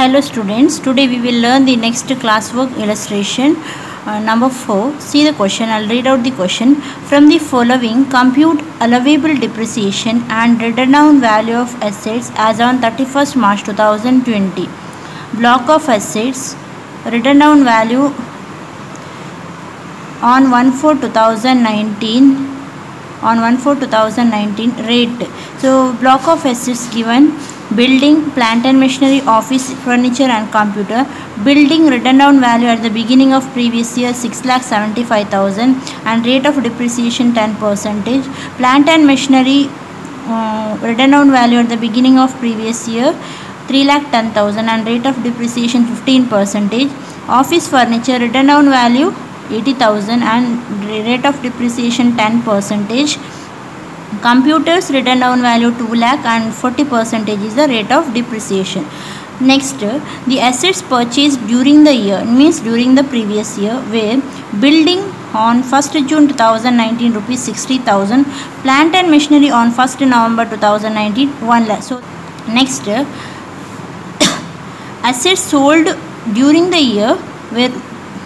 Hello students, today we will learn the next classwork illustration uh, number 4. See the question, I'll read out the question. From the following, compute allowable depreciation and written down value of assets as on 31st March 2020. Block of assets, written down value on 1 4 2019 on 1 4 2019 rate so block of assets given building plant and machinery office furniture and computer. Building written down value at the beginning of previous year 6 lakh 75000 and rate of depreciation 10 percentage. Plant and machinery uh, written down value at the beginning of previous year 3 lakh 10000 and rate of depreciation 15 percentage. Office furniture written down value 80000 and rate of depreciation 10 percentage computers written down value 2 lakh and 40 percentage is the rate of depreciation. Next the assets purchased during the year means during the previous year where building on 1st June 2019 rupees 60000 plant and machinery on 1st November 2019 1 lakh. So next assets sold during the year where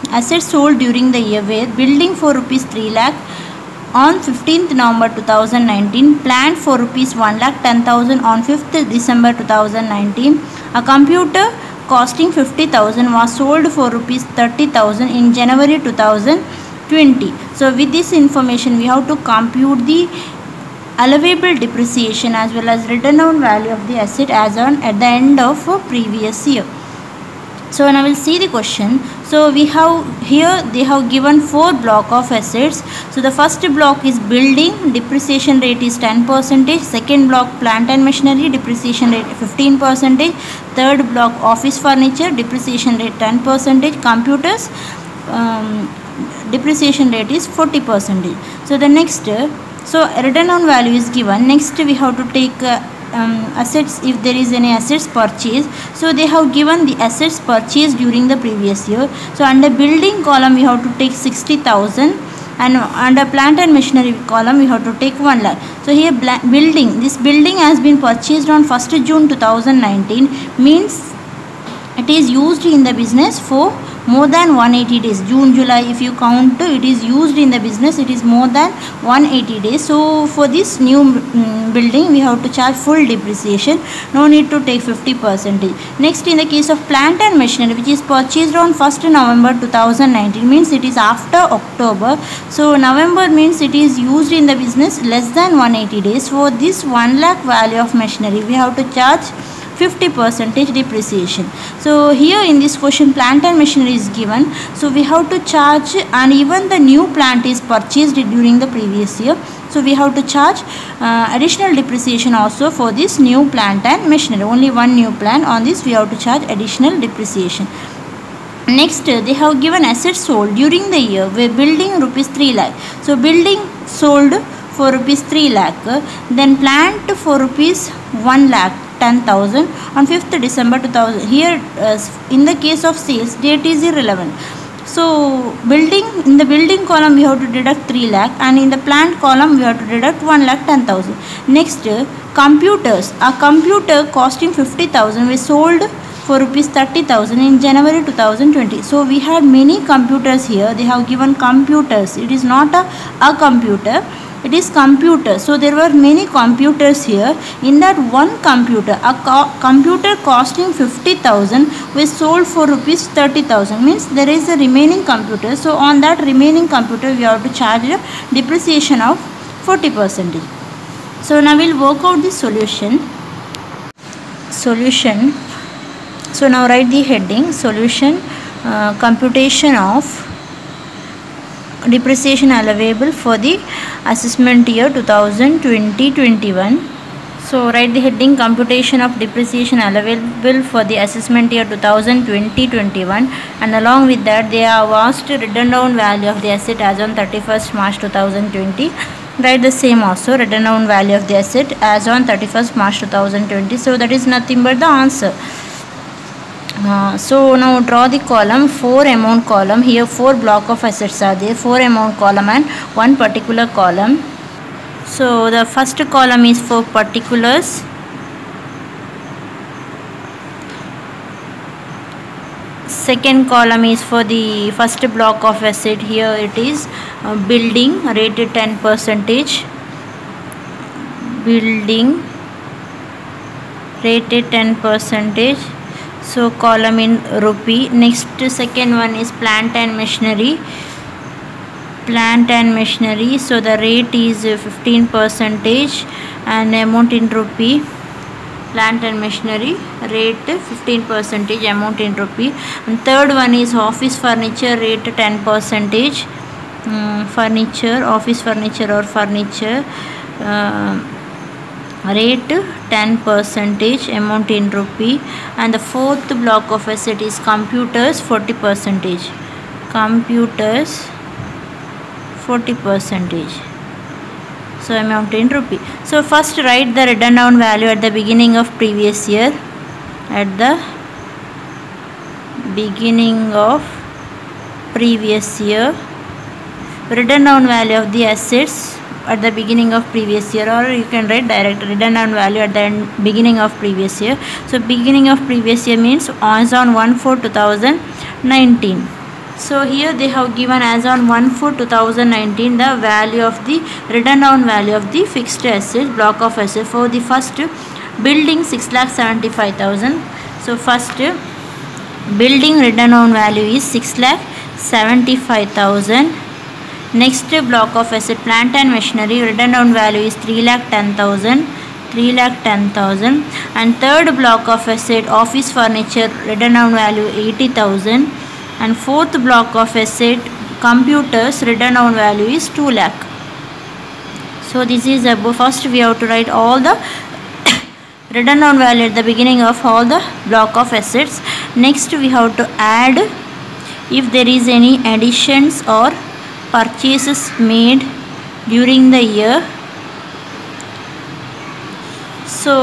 assets sold during the year were building for rupees 3 lakh on 15th November 2019 plant for rupees 1 lakh 10000 on 5th December 2019 a computer costing 50000 was sold for rupees 30000 in January 2020 so with this information we have to compute the allowable depreciation as well as written down value of the asset as on at the end of previous year so now we'll see the question. So we have here they have given four block of assets. So the first block is building depreciation rate is 10 percentage. Second block plant and machinery depreciation rate 15 percentage. Third block office furniture depreciation rate 10 percentage. Computers um, depreciation rate is 40 percentage. So the next so written down value is given. Next we have to take uh, um, assets if there is any assets purchased. So they have given the assets purchased during the previous year. So under building column we have to take 60000 and under plant and machinery column we have to take 1 lakh. So here building this building has been purchased on 1st june 2019 means it is used in the business for more than 180 days. June july if you count it is used in the business. It is more than 180 days. So for this new um, building we have to charge full depreciation. No need to take 50 percentage next in the case of plant and machinery which is purchased on 1st november 2019 means it is after october. So november means it is used in the business less than 180 days. For this 1 lakh value of machinery we have to charge 50 percentage depreciation. So here in this question plant and machinery is given. So we have to charge and even the new plant is purchased during the previous year. So we have to charge uh, additional depreciation also for this new plant and machinery. Only one new plant on this we have to charge additional depreciation. Next they have given assets sold during the year where building rupees 3 lakh. So building sold for rupees 3 lakh then plant for rupees 1 lakh 10000 on 5th December 2000 here uh, in the case of sales date is irrelevant. So building in the building column we have to deduct 3 lakh and in the plant column we have to deduct 1 lakh 10000 next computers. A computer costing 50000 we sold for rupees 30000 in January 2020 so we had many computers here. They have given computers. It is not a, a computer it is computer. So there were many computers here. In that one computer a co computer costing 50000 was sold for rupees 30000 means there is a remaining computer. So on that remaining computer we have to charge a depreciation of 40 percentage so now we'll work out the solution. Solution. So now write the heading. Solution uh, computation of depreciation allowable for the assessment year 2020-21 so write the heading computation of depreciation allowable for the assessment year 2020-21 and along with that they have asked written down value of the asset as on 31st March 2020 write the same also written down value of the asset as on 31st March 2020 so that is nothing but the answer uh, so now draw the column 4 amount column. Here 4 block of assets are there. 4 amount column and one particular column. So the first column is for particulars. Second column is for the first block of asset. Here it is uh, building rated 10 percentage. Building rated 10 percentage so column in rupee. Next second one is plant and machinery. Plant and machinery. So the rate is 15 percentage and amount in rupee. Plant and machinery. Rate 15 percentage amount in rupee. And third one is office furniture. Rate 10 percentage. Um, furniture office furniture or furniture. Uh, rate 10 percentage amount in rupee. And the fourth block of asset is computers 40 percentage. Computers 40 percentage. So amount in rupee. So first write the written down value at the beginning of previous year. At the beginning of previous year. Written down value of the assets at the beginning of previous year or you can write direct down value at the end, beginning of previous year. So beginning of previous year means as on 1 4 2019 so here they have given as on 1 4 2019 the value of the written down value of the fixed asset block of asset for the first building 6 lakh 75000 so first building written down value is 6 lakh 75000 next block of asset plant and machinery written down value is 3 lakh 10000 3 lakh 10000 and third block of asset office furniture written down value 80000 and fourth block of asset computers written down value is 2 lakh. So this is above first we have to write all the written down value at the beginning of all the block of assets. Next we have to add if there is any additions or purchases made during the year. So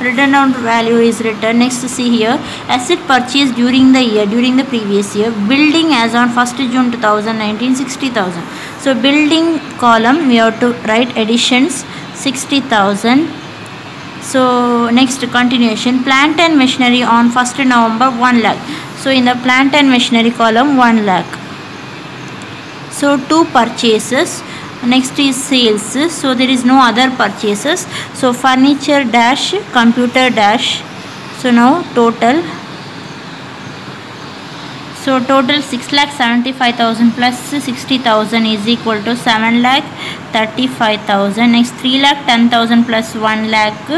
written down value is written. Next to see here. Asset purchased during the year during the previous year. Building as on 1st June 2019 60000 so building column we have to write additions 60000 so next continuation. Plant and machinery on 1st November 1 lakh. So in the plant and machinery column 1 lakh so two purchases. Next is sales. So there is no other purchases. So furniture dash computer dash. So now total. So total 6 lakh 75000 plus 60000 is equal to 7 lakh 35000 next 3 lakh 10000 plus 1 lakh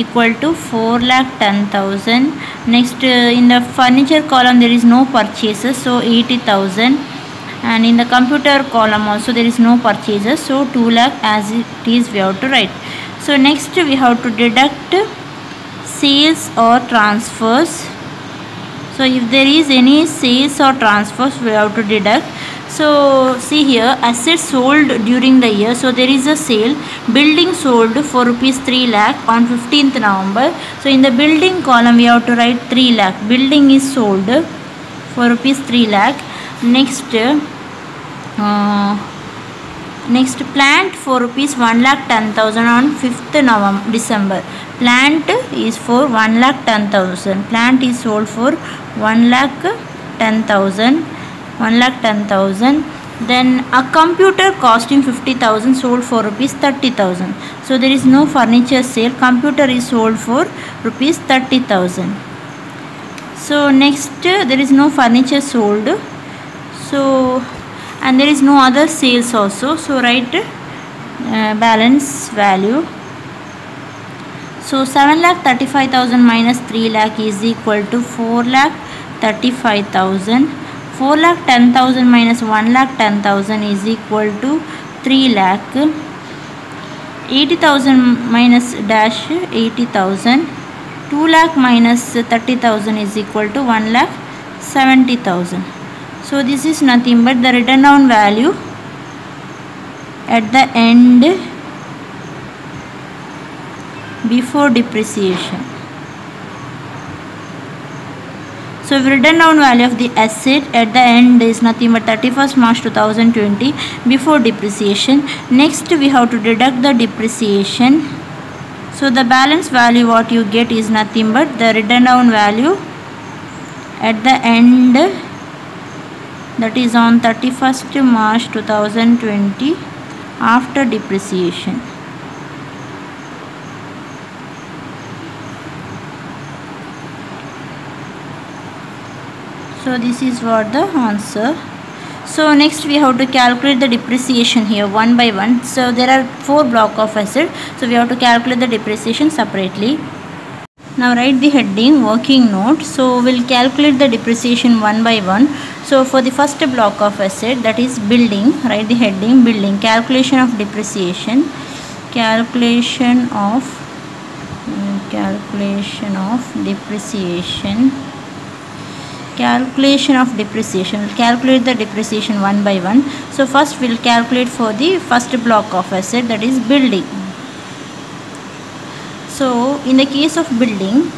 equal to 4 lakh 10000 next uh, in the furniture column there is no purchases. So 80000 and in the computer column also there is no purchases so 2 lakh as it is we have to write. So next we have to deduct sales or transfers. So if there is any sales or transfers we have to deduct. So see here assets sold during the year. So there is a sale building sold for rupees 3 lakh on 15th november. So in the building column we have to write 3 lakh. Building is sold for rupees 3 lakh next uh, next plant for rupees 1 lakh 10000 on 5th november december. Plant is for 1 lakh 10000 plant is sold for 1 lakh 10000 1 lakh 10000 then a computer costing 50000 sold for rupees 30000 so there is no furniture sale. Computer is sold for rupees 30000 so next there is no furniture sold so and there is no other sales also. So write uh, balance value. So 7 lakh 35000 minus 3 lakh is equal to 4 lakh 35000 4 lakh 10000 minus 1 lakh 10000 is equal to 3 lakh 80000 minus dash 80000 2 lakh minus 30000 is equal to 1 lakh 70000 so this is nothing but the written down value at the end before depreciation. So written down value of the asset at the end is nothing but 31st March 2020 before depreciation next we have to deduct the depreciation. So the balance value what you get is nothing but the written down value at the end that is on 31st March 2020 after depreciation. So this is what the answer. So next we have to calculate the depreciation here one by one. So there are four block of asset so we have to calculate the depreciation separately. Now write the heading working note. So we'll calculate the depreciation one by one so for the first block of asset that is building write the heading building calculation of depreciation calculation of um, calculation of depreciation calculation of depreciation we'll calculate the depreciation one by one. So first we'll calculate for the first block of asset that is building. So in the case of building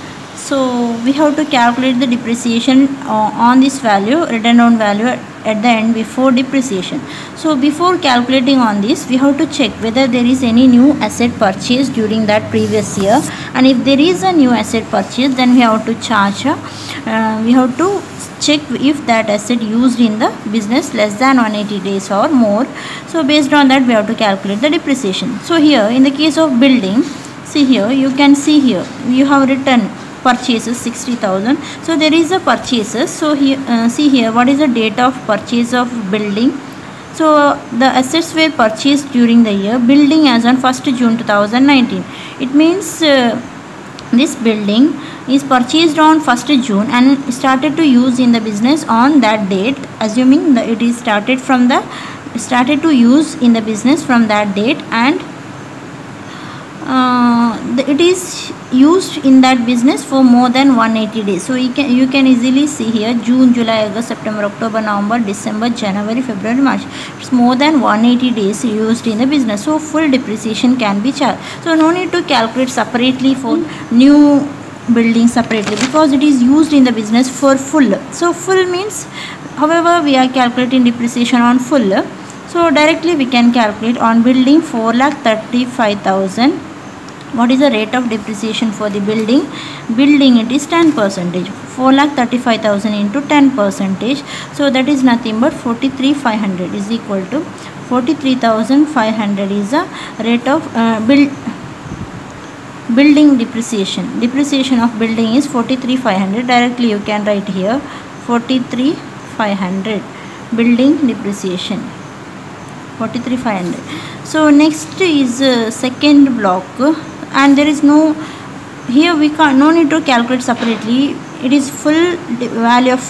so we have to calculate the depreciation uh, on this value written down value at the end before depreciation. So before calculating on this we have to check whether there is any new asset purchased during that previous year. And if there is a new asset purchase then we have to charge uh, we have to check if that asset used in the business less than 180 days or more. So based on that we have to calculate the depreciation. So here in the case of building see here you can see here you have written purchases 60000 so there is a purchases. So here uh, see here what is the date of purchase of building? So the assets were purchased during the year. Building as on 1st june 2019 it means uh, this building is purchased on 1st june and started to use in the business on that date assuming that it is started from the started to use in the business from that date and uh, it is used in that business for more than 180 days. So you can you can easily see here june july august september october november december january february march. It's more than 180 days used in the business. So full depreciation can be charged so no need to calculate separately for new building separately because it is used in the business for full. So full means however we are calculating depreciation on full. So directly we can calculate on building 4 lakh 35000 what is the rate of depreciation for the building? Building it is 10 percentage. 4 lakh 35000 into 10 percentage. So that is nothing but 43500 is equal to 43500 is the rate of uh, build building depreciation. Depreciation of building is 43500 directly you can write here 43500 building depreciation 43500 so next is uh, second block. And there is no here we can't no need to calculate separately. It is full value of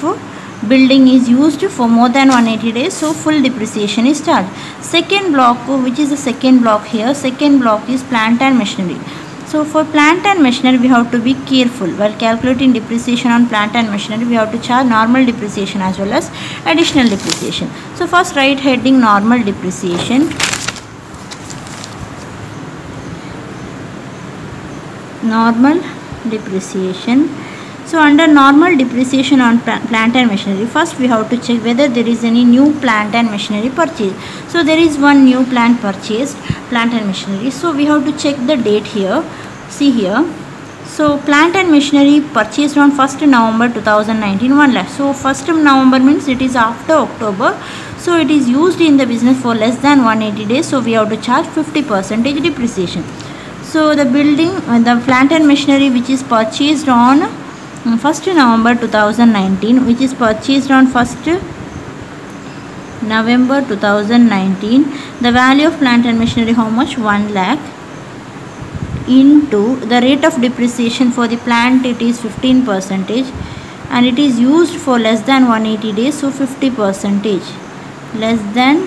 building is used for more than 180 days. So full depreciation is charged. Second block which is the second block here second block is plant and machinery. So for plant and machinery we have to be careful. While calculating depreciation on plant and machinery we have to charge normal depreciation as well as additional depreciation. So first write heading normal depreciation normal depreciation. So under normal depreciation on plant and machinery first we have to check whether there is any new plant and machinery purchase so there is one new plant purchased plant and machinery. So we have to check the date here. See here. So plant and machinery purchased on 1st November 2019 1 lakh. So 1st November means it is after October. So it is used in the business for less than 180 days. So we have to charge 50 percentage depreciation so the building uh, the plant and machinery which is purchased on 1st November 2019 which is purchased on 1st November 2019 the value of plant and machinery how much? 1 lakh. Into the rate of depreciation for the plant it is 15 percentage and it is used for less than 180 days so 50 percentage. Less than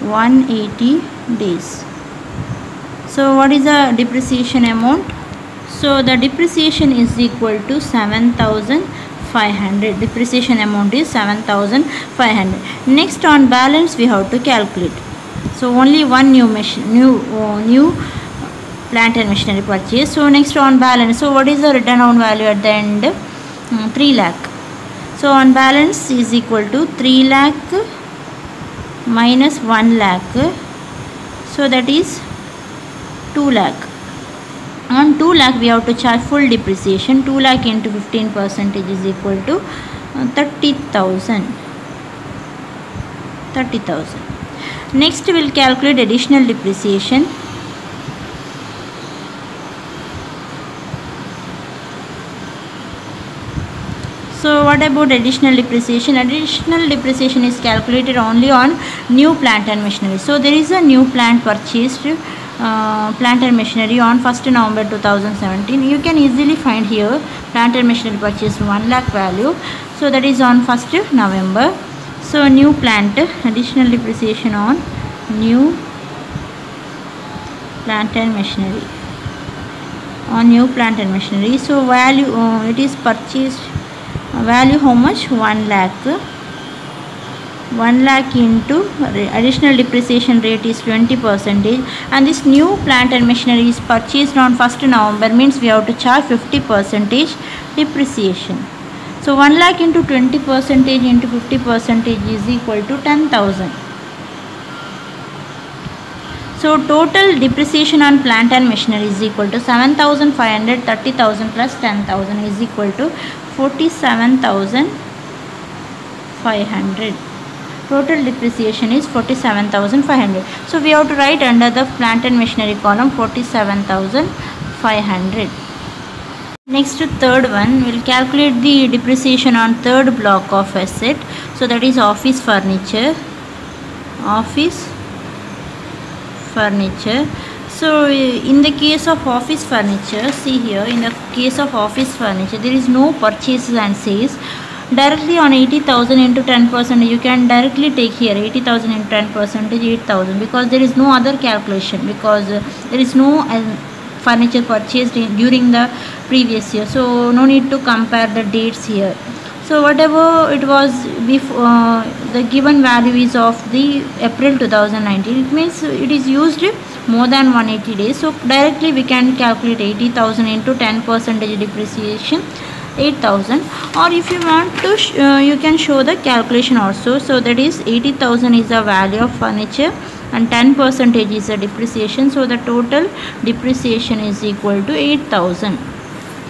180 days so what is the depreciation amount? So the depreciation is equal to 7500 depreciation amount is 7500 next on balance we have to calculate. So only one new machine new uh, new plant and machinery purchase. So next on balance so what is the written down value at the end? Um, 3 lakh. So on balance is equal to 3 lakh minus 1 lakh. So that is 2 lakh. On 2 lakh we have to charge full depreciation. 2 lakh into 15 percentage is equal to uh, 30000 30000 next we'll calculate additional depreciation. So what about additional depreciation? Additional depreciation is calculated only on new plant and machinery. So there is a new plant purchased uh, plant and machinery on 1st November 2017 you can easily find here plant and machinery purchased 1 lakh value. So that is on 1st November. So new plant additional depreciation on new plant and machinery. On new plant and machinery. So value uh, it is purchased value how much? 1 lakh 1 lakh into additional depreciation rate is 20 percentage. And this new plant and machinery is purchased on 1st November means we have to charge 50 percentage depreciation. So 1 lakh into 20 percentage into 50 percentage is equal to 10,000 so total depreciation on plant and machinery is equal to 7,500 30,000 plus 10,000 is equal to 47,500 total depreciation is 47,500 so we have to write under the plant and machinery column 47,500 next to third one we'll calculate the depreciation on third block of asset. So that is office furniture. Office furniture. So in the case of office furniture see here in the case of office furniture there is no purchases and sales directly on 80000 into 10 percent you can directly take here 80000 into 10 percentage 8000 because there is no other calculation because uh, there is no uh, furniture purchased in, during the previous year. So no need to compare the dates here. So whatever it was before uh, the given value is of the april 2019 it means it is used more than 180 days. So directly we can calculate 80000 into 10 percentage depreciation 8000 or if you want to uh, you can show the calculation also. So that is 80000 is the value of furniture and 10 percentage is the depreciation. So the total depreciation is equal to 8000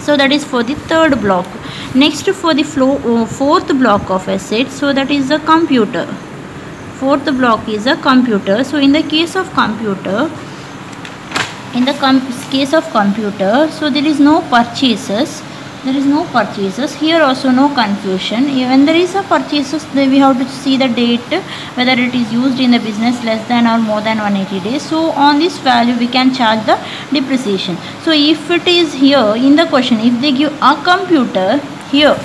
so that is for the third block. Next for the flow uh, fourth block of assets. So that is the computer. Fourth block is a computer. So in the case of computer in the case of computer so there is no purchases there is no purchases. Here also no confusion. When there is a purchases we have to see the date whether it is used in the business less than or more than 180 days. So on this value we can charge the depreciation. So if it is here in the question if they give a computer here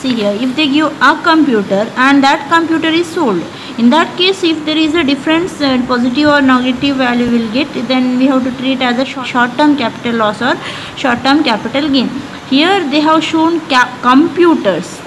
see here if they give a computer and that computer is sold in that case if there is a difference uh, positive or negative value will get then we have to treat as a short term capital loss or short term capital gain here they have shown computers.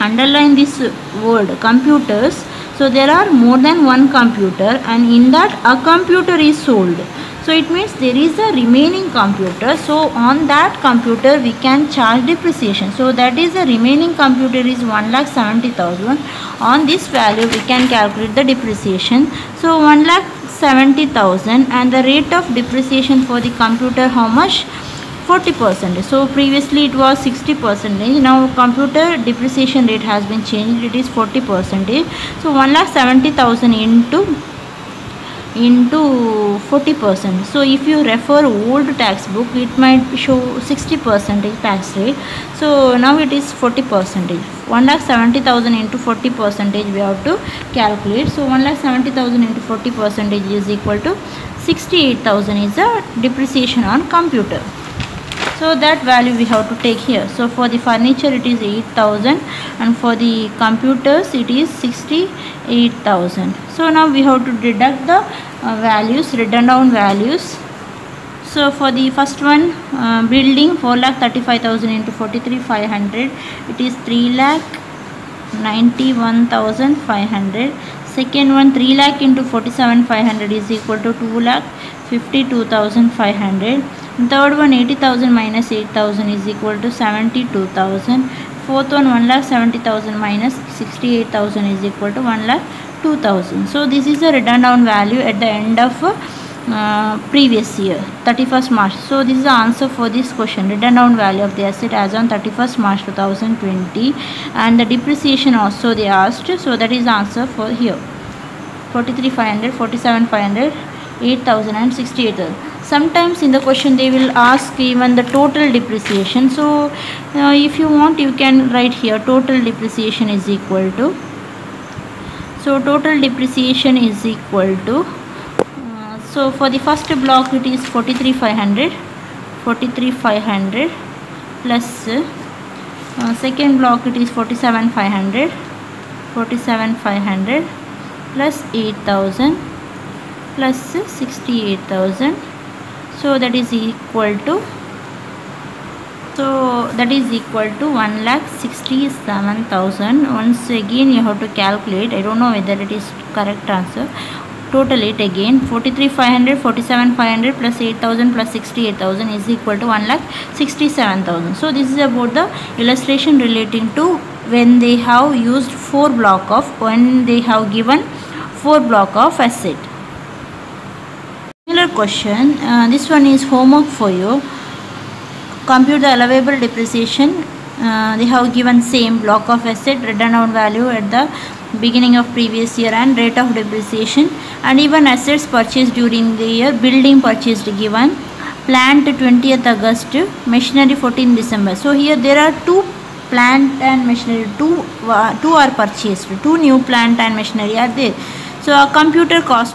Underline this word computers. So there are more than one computer and in that a computer is sold. So it means there is a remaining computer. So on that computer we can charge depreciation. So that is the remaining computer is 1 lakh 70000 on this value we can calculate the depreciation. So 1 lakh 70000 and the rate of depreciation for the computer how much 40 percent. So previously it was 60 percentage now computer depreciation rate has been changed. It is 40 percentage so 1 lakh 70000 into into 40 percent. So if you refer old tax book it might show 60 percentage tax rate. So now it is 40 percentage 1 lakh 70000 into 40 percentage we have to calculate. So 1 lakh 70000 into 40 percentage is equal to 68000 is the depreciation on computer so that value we have to take here. So for the furniture it is 8000 and for the computers it is 68000 so now we have to deduct the uh, values written down values. So for the first one uh, building 4 lakh 35000 into 43 500 it is 3 lakh 91500 second one 3 lakh into 47 500 is equal to 2 lakh 52500 third one 80000 minus 8000 is equal to 72000 fourth one 1 lakh 70000 minus 68000 is equal to 1 lakh 2000 so this is the written down value at the end of uh, previous year 31st March. So this is the answer for this question. Written down value of the asset as on 31st March 2020 and the depreciation also they asked. So that is answer for here. 43,500 47,500 8,000 and 68,000 sometimes in the question they will ask even the total depreciation. So uh, if you want you can write here total depreciation is equal to so total depreciation is equal to so for the first block it is 43500 43500 plus uh, second block it is 47500 47500 plus 8000 plus 68000 so that is equal to so that is equal to 1 lakh 67000 once again you have to calculate. I don't know whether it is correct answer. Total it again 43500 47500 plus 8000 plus 68000 is equal to 1 lakh 67000 so this is about the illustration relating to when they have used four block of when they have given four block of asset question. Uh, this one is homework for you. Compute the allowable depreciation. Uh, they have given same block of asset written down value at the beginning of previous year and rate of depreciation and even assets purchased during the year building purchased given plant 20th August machinery 14 December. So here there are two plant and machinery two uh, two are purchased two new plant and machinery are there. So a computer cost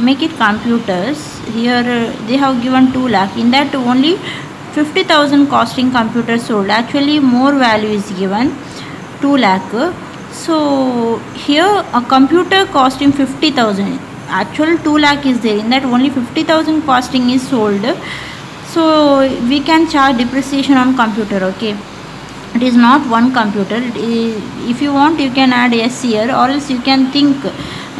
make it computers. Here uh, they have given 2 lakh. In that only 50000 costing computer sold. Actually more value is given 2 lakh. So here a computer costing 50000 actual 2 lakh is there. In that only 50000 costing is sold. So we can charge depreciation on computer okay? It is not one computer. If you want you can add s here or else you can think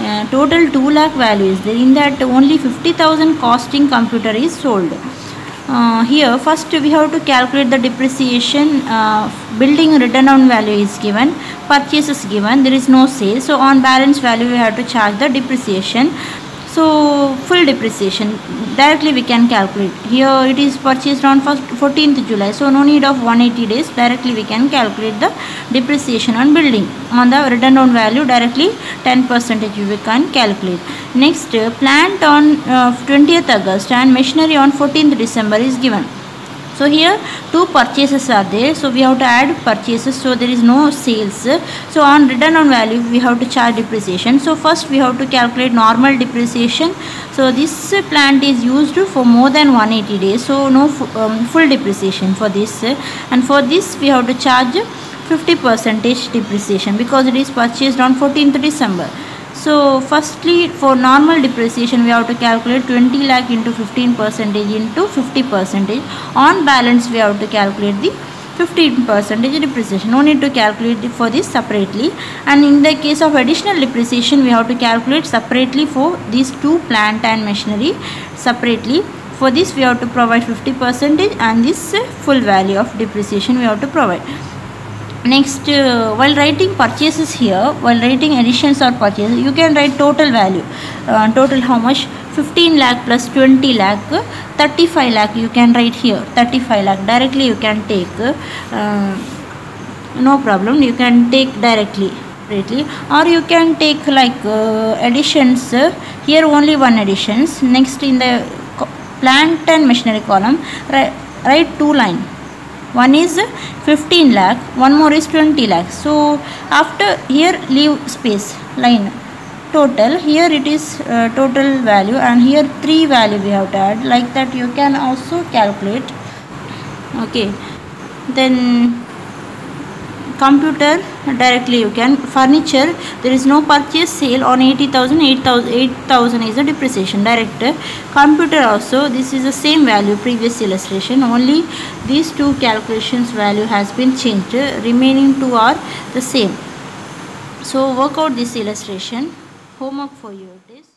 uh, total 2 lakh value is there in that only 50000 costing computer is sold. Uh, here first we have to calculate the depreciation uh, building written down value is given purchase is given there is no sale. So on balance value we have to charge the depreciation so full depreciation. Directly we can calculate. Here it is purchased on first 14th July. So no need of 180 days. Directly we can calculate the depreciation on building. On the written down value directly 10 percentage we can calculate. Next plant on uh, 20th August and machinery on 14th December is given so here two purchases are there. So we have to add purchases. So there is no sales. So on written down value we have to charge depreciation. So first we have to calculate normal depreciation. So this plant is used for more than 180 days. So no um, full depreciation for this. And for this we have to charge 50 percentage depreciation because it is purchased on 14th December so firstly for normal depreciation we have to calculate 20 lakh into 15 percentage into 50 percentage. On balance we have to calculate the 15 percentage depreciation. No need to calculate for this separately. And in the case of additional depreciation we have to calculate separately for these two plant and machinery separately. For this we have to provide 50 percentage and this full value of depreciation we have to provide next uh, while writing purchases here while writing additions or purchases you can write total value. Uh, total how much? 15 lakh plus 20 lakh 35 lakh you can write here. 35 lakh directly you can take. Uh, no problem you can take directly or you can take like uh, additions. Here only one additions. Next in the plant and machinery column write two line one is 15 lakh one more is 20 lakh. So after here leave space line. Total here it is uh, total value and here three value we have to add. Like that you can also calculate. Okay. Then computer directly you can. Furniture there is no purchase sale on 80000 8000 8000 is a depreciation direct. Computer also this is the same value previous illustration. Only these two calculations value has been changed. Remaining two are the same. So work out this illustration. Homework for you it is